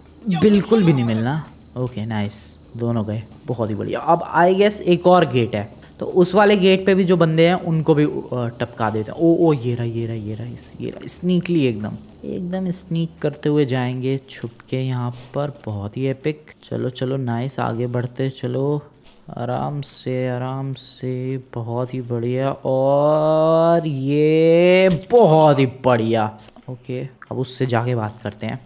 बिल्कुल भी नहीं मिलना। Okay, nice. दोनों गए। बहुत ही बढ़िया। अब आई गेस एक और गेट है। तो उस वाले गेट पे भी जो बंदे हैं, उनको भी टपका देते हैं। ओ ओ, ये रहा ये रहा ये रहा, इस, ये रहा, स्नीकली एकदम। एकदम स्नीक करते हुए जाएँगे छुप के यहाँ पर। बहुत ही एपिक चलो चलो, नाइस। आगे बढ़ते चलो। आराम से आराम से, बहुत ही बढ़िया। और ये बहुत ही बढ़िया। ओके, अब उससे जाके बात करते हैं।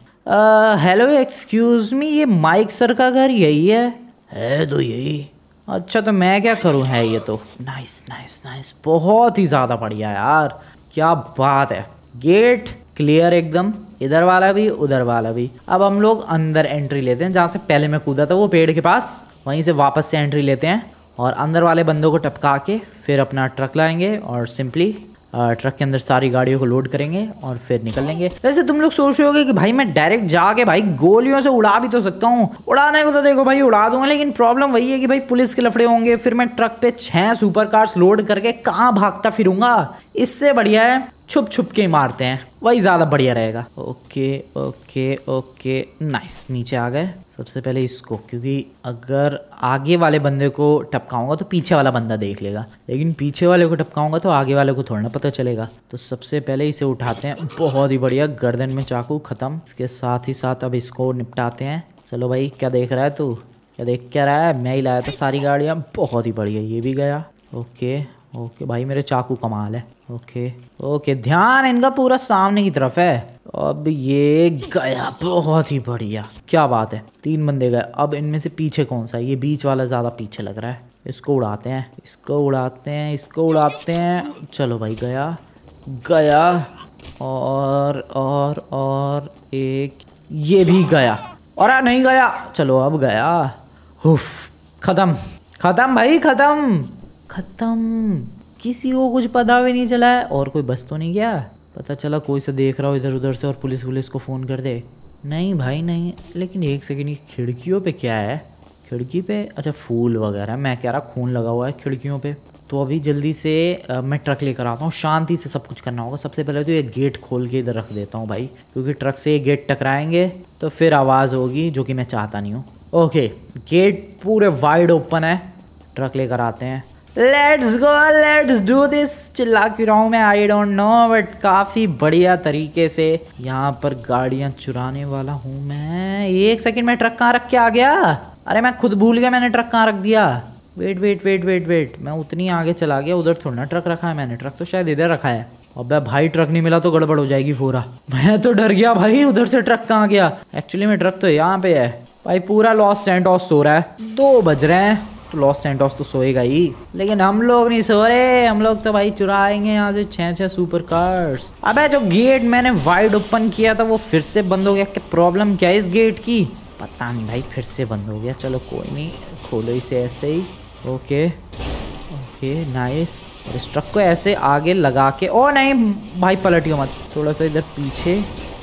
हेलो एक्सक्यूज़ मी ये माइक सर का घर यही है? है तो यही। अच्छा तो मैं क्या करूँ? है ये तो। नाइस नाइस नाइस बहुत ही ज़्यादा बढ़िया यार। क्या बात है। गेट क्लियर एकदम। इधर वाला भी, उधर वाला भी। अब हम लोग अंदर एंट्री लेते हैं, जहाँ से पहले मैं कूदा था, वो पेड़ के पास। वहीं से वापस से एंट्री लेते हैं और अंदर वाले बंदों को टपका के फिर अपना ट्रक लाएँगे और सिंपली ट्रक के अंदर सारी गाड़ियों को लोड करेंगे और फिर निकल लेंगे। वैसे तुम लोग सोच रहे होगे कि भाई मैं डायरेक्ट जाके भाई गोलियों से उड़ा भी तो सकता हूँ। उड़ाने को तो देखो भाई उड़ा दूँगा, लेकिन प्रॉब्लम वही है कि भाई पुलिस के लफड़े होंगे, फिर मैं ट्रक पे छह सुपर कार्स लोड करके कहाँ भागता फिरूँगा? इससे बढ़िया है छुप छुप के मारते हैं। वही ज़्यादा बढ़िया रहेगा। Okay okay okay. नाइस नीचे आ गए। सबसे पहले इसको, क्योंकि अगर आगे वाले बंदे को टपकाऊँगा तो पीछे वाला बंदा देख लेगा। लेकिन पीछे वाले को टपकाऊँगा तो आगे वाले को थोड़ा ना पता चलेगा। तो सबसे पहले इसे उठाते हैं। बहुत ही बढ़िया, गर्दन में चाकू, ख़त्म। इसके साथ ही साथ अब इसको निपटाते हैं। चलो भाई, क्या देख रहा है तू? क्या देख, क्या रहा है? मैं ही लाया था सारी गाड़ियाँ। बहुत ही बढ़िया, ये भी गया। ओके ओके भाई, मेरे चाकू कमाल है। ओके ओके ध्यान इनका पूरा सामने की तरफ़ है। अब ये गया, बहुत ही बढ़िया। क्या बात है, तीन बंदे गए। अब इनमें से पीछे कौन सा है? ये बीच वाला ज़्यादा पीछे लग रहा है। इसको उड़ाते हैं, इसको उड़ाते हैं, इसको उड़ाते हैं। चलो भाई, गया गया, और और और एक, ये भी गया। और नहीं गया। चलो, अब गया। खत्म खत्म भाई, खत्म। खत्म। किसी को कुछ पता भी नहीं चला है और कोई बस तो नहीं गया? पता चला कोई से देख रहा हो इधर उधर से और पुलिस वुलिस को फ़ोन कर दे। नहीं भाई नहीं। लेकिन एक सेकेंड की खिड़कियों पे क्या है? खिड़की पे? अच्छा फूल वगैरह। मैं कह रहा खून लगा हुआ है खिड़कियों पे। तो अभी जल्दी से आ, मैं ट्रक लेकर आता हूँ। शांति से सब कुछ करना होगा। सबसे पहले तो ये गेट खोल के इधर रख देता हूँ भाई। क्योंकि ट्रक से ये गेट टकराएँगे तो फिर आवाज़ होगी जो कि मैं चाहता नहीं हूँ। ओके गेट पूरे वाइड ओपन है। ट्रक लेकर आते हैं। Let's go let's do this चिल्ला क्यों रहा हूँ मैं आई डोंट नो बट काफ़ी बढ़िया तरीके से यहाँ पर गाड़ियाँ चुराने वाला हूँ मैं। एक सेकंड में ट्रक कहाँ रख के आ गया? अरे मैं खुद भूल गया, मैंने ट्रक कहाँ रख दिया? Wait wait wait wait wait मैं उतनी आगे चला गया, उधर थोड़ा ट्रक रखा है मैंने। ट्रक तो शायद इधर रखा है। अब भाई ट्रक नहीं मिला तो गड़बड़ हो जाएगी पूरा। मैं तो डर गया भाई, उधर से ट्रक कहाँ गया? एक्चुअली में ट्रक तो यहाँ पे है। भाई, पूरा लॉस सेंटॉस सो रहा है। दो बज रहे हैं। तो लॉस सेंटोस तो सोएगा ही। लेकिन हम लोग नहीं सो रहे। हम लोग तो भाई चुराएँगे यहाँ से छह छह सुपर कार्स अबे, जो गेट मैंने वाइड ओपन किया था, वो फिर से बंद हो गया। क्या प्रॉब्लम क्या है इस गेट की? पता नहीं भाई, फिर से बंद हो गया। चलो कोई नहीं, खोलो इसे ऐसे ही। ओके ओके नाइस और इस ट्रक को ऐसे आगे लगा के ओ, नहीं, भाई पलटियो मत। थोड़ा सा इधर पीछे।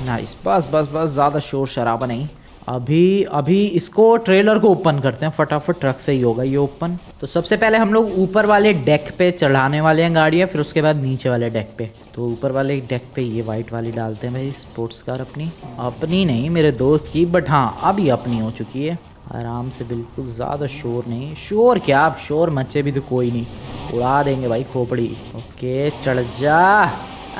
नाइस बस बस बस, ज़्यादा शोर शराबा नहीं। अभी अभी इसको ट्रेलर को ओपन करते हैं। फटाफट ट्रक से ही होगा ये ओपन तो सबसे पहले हम लोग ऊपर वाले डेक पे चढ़ाने वाले हैं गाड़ियाँ, फिर उसके बाद नीचे वाले डेक पे। तो ऊपर वाले डेक पे ये वाइट वाली डालते हैं भाई स्पोर्ट्स कार अपनी। अपनी नहीं, मेरे दोस्त की बट हाँ अभी अपनी हो चुकी है। आराम से बिल्कुल ज़्यादा शोर नहीं। शोर क्या अब शोर मचे भी तो कोई नहीं। उड़ा देंगे भाई खोपड़ी। ओके, चढ़ जा।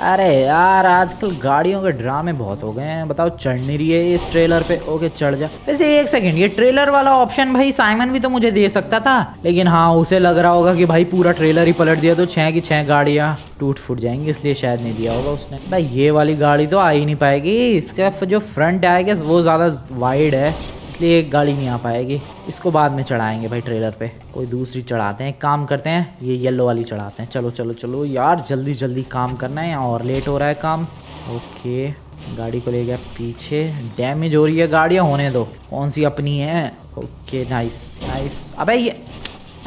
अरे यार, आजकल गाड़ियों के ड्रामे बहुत हो गए हैं। बताओ चढ़ नहीं रही है इस ट्रेलर पे? ओके, चढ़ जा। वैसे एक सेकंड ये ट्रेलर वाला ऑप्शन भाई साइमन भी तो मुझे दे सकता था। लेकिन हाँ उसे लग रहा होगा कि भाई पूरा ट्रेलर ही पलट दिया तो छह की छह गाड़ियाँ टूट फूट जाएँगी, इसलिए शायद नहीं दिया होगा उसने। भाई, ये वाली गाड़ी तो आ ही नहीं पाएगी। इसका जो फ्रंट आएगा वो ज़्यादा वाइड है। इसलिए गाड़ी नहीं आ पाएगी। इसको बाद में चढ़ाएँगे भाई ट्रेलर पे। कोई दूसरी चढ़ाते हैं। काम करते हैं, ये येलो वाली चढ़ाते हैं। चलो चलो चलो, यार, जल्दी जल्दी काम करना है। और लेट हो रहा है काम। ओके, गाड़ी को ले गया पीछे। डैमेज हो रही है गाड़ियाँ, होने दो। कौन सी अपनी है? ओके नाइस नाइस अबे ये,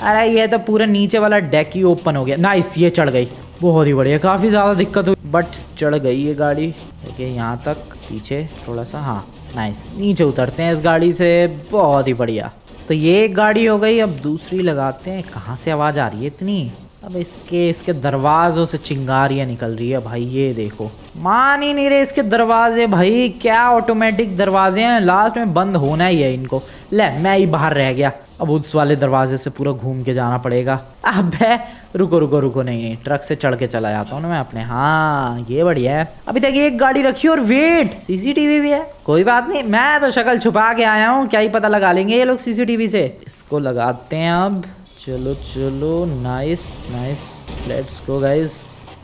अरे ये तो पूरा नीचे वाला डेक ही ओपन हो गया। नाइस ये चढ़ गई। बहुत ही बढ़िया, काफ़ी ज़्यादा दिक्कत हुई। बट चढ़ गई ये गाड़ी। देखिए यहाँ तक, पीछे, थोड़ा सा हाँ। नाइस नीचे उतरते हैं इस गाड़ी से। बहुत ही बढ़िया। तो ये एक गाड़ी हो गई, अब दूसरी लगाते हैं। कहाँ से आवाज़ आ रही है इतनी? अब इसके इसके दरवाजों से चिंगारियाँ निकल रही है। भाई ये देखो। मान ही नहीं रहे इसके दरवाजे। भाई क्या ऑटोमेटिक दरवाजे हैं। लास्ट में बंद होना ही है इनको। ले, मैं ही बाहर रह गया। अब उस वाले दरवाजे से पूरा घूम के जाना पड़ेगा। अब रुको रुको रुको, नहीं नहीं, ट्रक से चढ़ के चला जाता हूँ ना मैं अपने। हाँ ये बढ़िया है। अभी तक एक गाड़ी रखी और वेट सीसीटीवी भी है। कोई बात नहीं, मैं तो शक्ल छुपा के आया हूँ, क्या ही पता लगा लेंगे ये लोग सीसीटीवी से। इसको लगाते हैं अब। चलो चलो nice nice let's go guys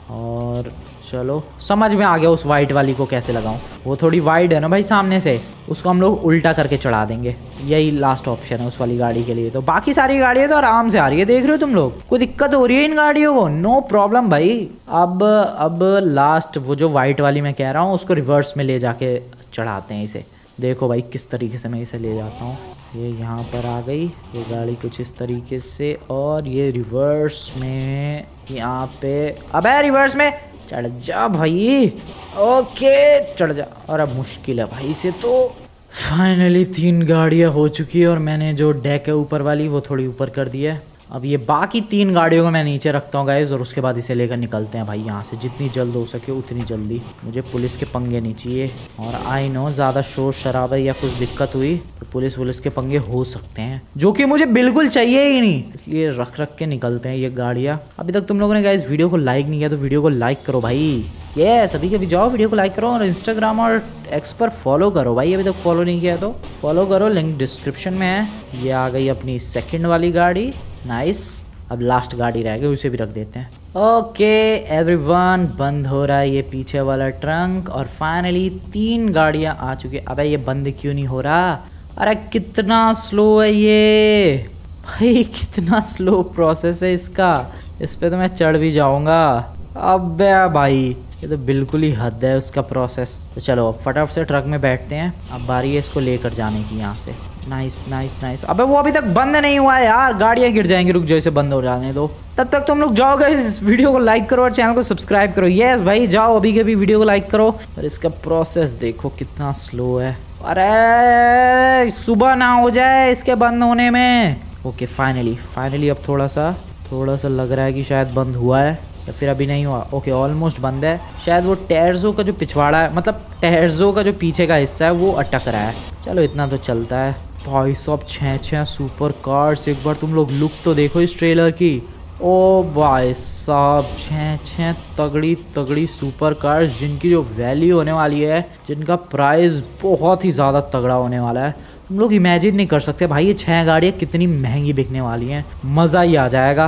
और चलो, समझ में आ गया उस वाइट वाली को कैसे लगाऊँ। वो थोड़ी वाइड है ना भाई सामने से, उसको हम लोग उल्टा करके चढ़ा देंगे। यही लास्ट ऑप्शन है उस वाली गाड़ी के लिए। तो बाकी सारी गाड़ियाँ तो आराम से आ रही है, देख रहे हो तुम लोग? कोई दिक्कत हो रही है इन गाड़ियों को? नो प्रॉब्लम भाई। अब अब लास्ट वो जो वाइट वाली मैं कह रहा हूँ, उसको रिवर्स में ले जाके चढ़ाते हैं इसे। देखो भाई, किस तरीके से मैं इसे ले जाता हूँ। ये यहाँ पर आ गई, ये गाड़ी कुछ इस तरीके से, और ये रिवर्स में यहाँ पे, अबे रिवर्स में चढ़ जा भाई। ओके, चढ़ जा। और अब मुश्किल है भाई से तो। फाइनली तीन गाड़ियाँ हो चुकी है और मैंने जो डेक है ऊपर वाली, वो थोड़ी ऊपर कर दी है। अब ये बाकी तीन गाड़ियों को मैं नीचे रखता हूँ गाइज़ और उसके बाद इसे लेकर निकलते हैं भाई यहाँ से। जितनी जल्द हो सके उतनी जल्दी। मुझे पुलिस के पंगे नहीं चाहिए। और आई नो ज़्यादा शोर शराबा या कुछ दिक्कत हुई तो पुलिस वुलिस के पंगे हो सकते हैं। जो कि मुझे बिल्कुल चाहिए ही नहीं। इसलिए रख रख के निकलते हैं ये गाड़ियाँ। अभी तक तुम लोगों ने गाइज़ वीडियो को लाइक नहीं किया तो वीडियो को लाइक करो भाई। ये सभी के भी जाओ, वीडियो को लाइक करो और इंस्टाग्राम और एक्स पर फॉलो करो भाई। अभी तक फॉलो नहीं किया तो। फॉलो करो लिंक डिस्क्रिप्शन में है। ये आ गई अपनी सेकेंड वाली गाड़ी। नाइस अब लास्ट गाड़ी रह गई, उसे भी रख देते हैं। ओके एवरीवन बंद हो रहा है ये पीछे वाला ट्रंक और फाइनली तीन गाड़ियाँ आ चुकी अबे ये बंद क्यों नहीं हो रहा? अरे कितना स्लो है ये। भाई, कितना स्लो प्रोसेस है इसका। इस पर तो मैं चढ़ भी जाऊँगा। अब भाई, ये तो बिल्कुल ही हद है उसका प्रोसेस तो चलो, फटाफट से ट्रक में बैठते हैं। अब बारी है इसको लेकर जाने की यहाँ से। नाइस नाइस नाइस अबे वो अभी तक बंद नहीं हुआ है यार। गाड़ियाँ गिर जाएँगी, रुक जाओ, इसे बंद हो जाने दो। तब तक तुम लोग जाओगे इस वीडियो को लाइक करो और चैनल को सब्सक्राइब करो। यस भाई, जाओ, अभी के भी वीडियो को लाइक करो। और इसका प्रोसेस देखो कितना स्लो है। अरे, सुबह ना हो जाए इसके बंद होने में। ओके फाइनली फाइनली अब थोड़ा सा थोड़ा सा लग रहा है कि शायद बंद हुआ है, या फिर अभी नहीं हुआ। ओके ऑलमोस्ट बंद है। शायद वो टैरजो का जो पिछवाड़ा है मतलब टैरजो का जो पीछे का हिस्सा है, वो अटक रहा है। चलो, इतना तो चलता है। भाई सब छः छः सुपर कार्स एक बार तुम लोग लुक तो देखो इस ट्रेलर की। ओ भाई साहब छः छः तगड़ी तगड़ी सुपर कार्स जिनकी जो वैल्यू होने वाली है, जिनका प्राइस बहुत ही ज़्यादा तगड़ा होने वाला है। तुम लोग इमेजिन नहीं कर सकते। भाई, ये छह गाड़ियाँ कितनी महँगी बिकने वाली हैं। मज़ा ही आ जाएगा।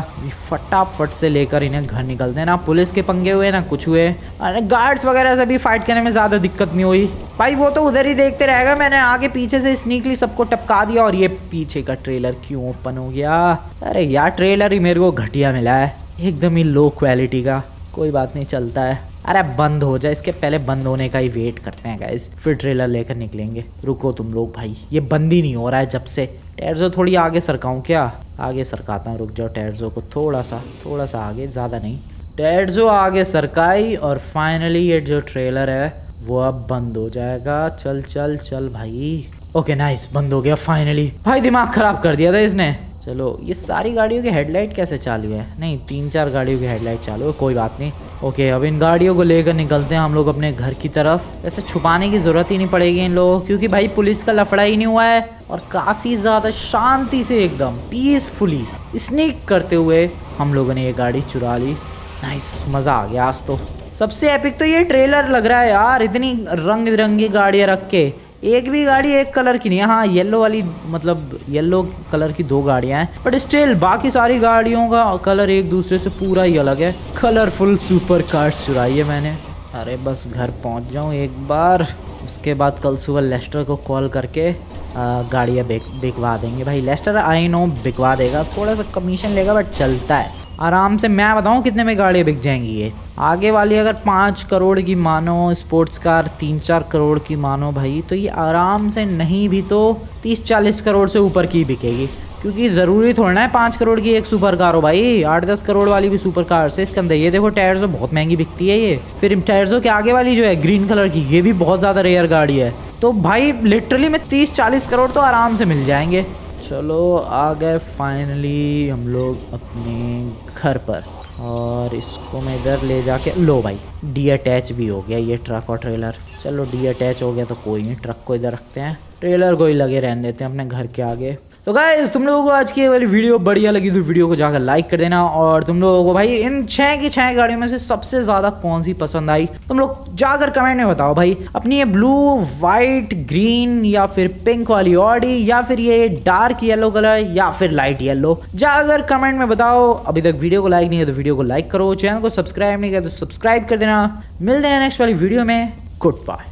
फटाफट से लेकर इन्हें घर निकलते हैं ना पुलिस के पंगे हुए ना, कुछ हुए। अरे गार्ड्स वगैरह से भी फाइट करने में ज़्यादा दिक्कत नहीं हुई। भाई, वो तो उधर ही देखते रहेगा। मैंने आगे पीछे से स्नीकली सबको टपका दिया और ये पीछे का ट्रेलर क्यों ओपन हो गया? अरे यार ट्रेलर ही मेरे को घटिया मिला है। एकदम ही लो क्वालिटी का। कोई बात नहीं, चलता है। अरे बंद हो जाए, इसके पहले बंद होने का ही वेट करते हैं गाइस फिर ट्रेलर लेकर निकलेंगे। रुको तुम लोग भाई, ये बंद ही नहीं हो रहा है जब से। टैरजो थोड़ी आगे सरकाऊँ क्या? आगे सरकाता हूँ, रुक जाओ टैरजो को थोड़ा सा थोड़ा सा आगे, ज़्यादा नहीं। टैरजो आगे सरकाई और फाइनली ये जो ट्रेलर है, वो अब बंद हो जाएगा। चल चल चल भाई। ओके नाइस बंद हो गया फाइनली भाई, दिमाग खराब कर दिया था इसने। चलो, ये सारी गाड़ियों की हेडलाइट कैसे चालू है? नहीं तीन चार गाड़ियों की हेडलाइट चालू है, कोई बात नहीं। ओके अब इन गाड़ियों को लेकर निकलते हैं हम लोग अपने घर की तरफ़। ऐसे छुपाने की ज़रूरत ही नहीं पड़ेगी इन लोगों क्योंकि भाई पुलिस का लफड़ा ही नहीं हुआ है और काफ़ी ज़्यादा शांति से एकदम पीसफुली स्नीक करते हुए हम लोगों ने ये गाड़ी चुरा ली। नाइस मज़ा आ गया आज तो। सबसे एपिक तो ये ट्रेलर लग रहा है यार, इतनी रंग बिरंगी गाड़ियाँ रख के। एक भी गाड़ी एक कलर की नहीं है। हाँ येलो वाली मतलब येलो कलर की दो गाड़ियाँ हैं बट स्टिल बाकी सारी गाड़ियों का कलर एक दूसरे से पूरा ही अलग है। कलरफुल सुपर कार्स चुराई है मैंने। अरे बस घर पहुँच जाऊँ एक बार, उसके बाद कल सुबह लेस्टर को कॉल करके गाड़ियाँ बिकवा देंगे। भाई लेस्टर आई नो बिकवा देगा। थोड़ा सा कमीशन लेगा बट चलता है। आराम से मैं बताऊँ कितने में गाड़ियाँ बिक जाएँगी ये। आगे वाली अगर पाँच करोड़ की मानो स्पोर्ट्स कार तीन चार करोड़ की मानो भाई तो ये आराम से नहीं भी तो तीस चालीस करोड़ से ऊपर की बिकेगी। क्योंकि ज़रूरी थोड़ा है पाँच करोड़ की एक सुपर कार हो भाई। आठ दस करोड़ वाली भी सुपर कार से इसके अंदर। ये देखो टायर्स बहुत महँगी बिकती है ये। फिर टायर्सों के आगे वाली जो है ग्रीन कलर की, ये भी बहुत ज़्यादा रेयर गाड़ी है। तो भाई लिटरली में तीस चालीस करोड़ तो आराम से मिल जाएँगे। चलो, आ गए फाइनली हम लोग अपने घर पर। और इसको मैं इधर ले जाके, लो भाई डी अटैच भी हो गया ये ट्रक और ट्रेलर चलो डी अटैच हो गया तो कोई नहीं ट्रक को इधर रखते हैं। ट्रेलर को ही लगे रहने देते हैं अपने घर के आगे। तो गाइज़ तुम लोगों को आज की वाली वीडियो बढ़िया लगी तो वीडियो को जाकर लाइक कर देना और तुम लोगों को भाई इन छह की छह गाड़ियों में से सबसे ज़्यादा कौन सी पसंद आई? तुम लोग जाकर कमेंट में बताओ भाई, अपनी ये ब्लू व्हाइट ग्रीन या फिर पिंक वाली ऑडी या फिर ये डार्क येलो कलर या फिर लाइट येलो जाकर कमेंट में बताओ। अभी तक वीडियो को लाइक नहीं है तो वीडियो को लाइक करो। चैनल को सब्सक्राइब नहीं किया तो सब्सक्राइब कर देना। मिलते हैं नेक्स्ट वाली वीडियो में। Good bye